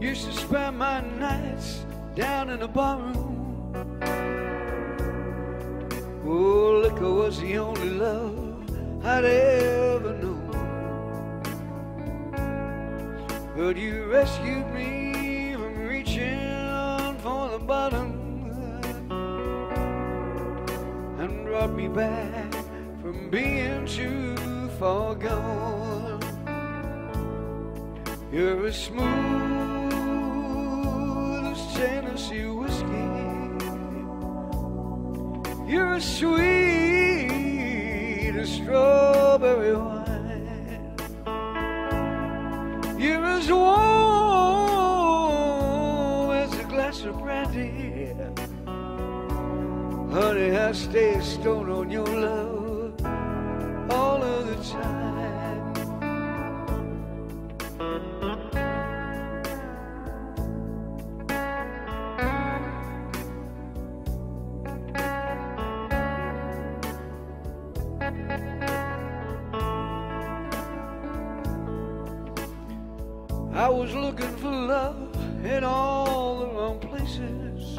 Used to spend my nights down in the barroom. Oh, liquor was the only love I'd ever known. But you rescued me from reaching for the bottom and brought me back from being too far gone. You're as smooth Tennessee whiskey. You're as sweet as strawberry wine. You're as warm as a glass of brandy. Honey, I stay stoned on your love all of the time. I was looking for love in all the wrong places.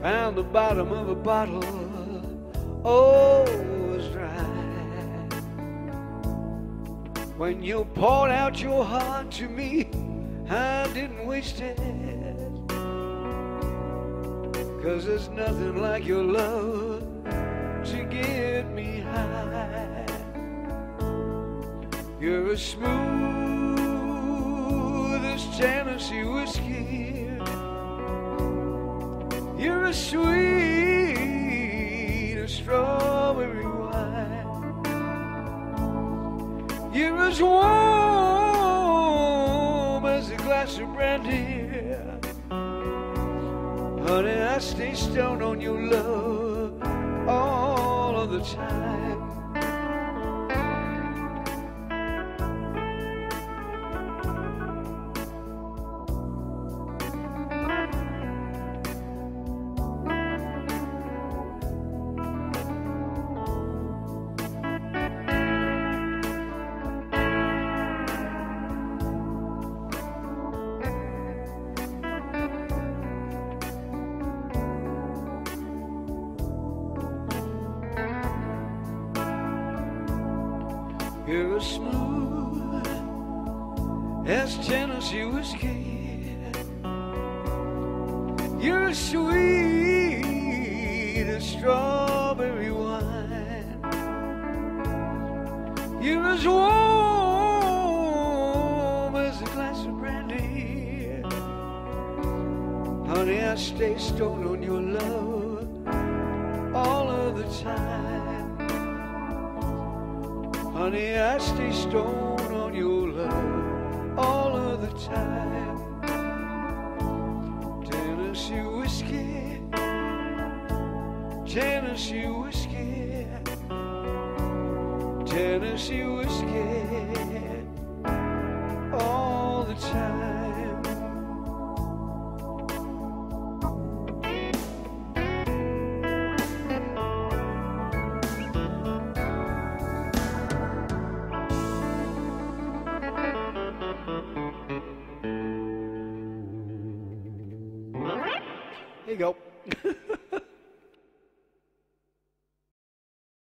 Found the bottom of a bottle, oh, it was dry. When you poured out your heart to me, I didn't waste it. Cause there's nothing like your love to get me high. You're a smooth as Tennessee whiskey. You're as sweet as strawberry wine. You're as warm as a glass of brandy. Honey, I stay stoned on your love all of the time. You're as smooth as Tennessee whiskey. You're as sweet as strawberry wine. You're as warm as a glass of brandy. Honey, I stay stoned on your love all of the time. Honey, I stay stoned on your love all of the time. Tennessee whiskey, Tennessee whiskey, Tennessee whiskey, go.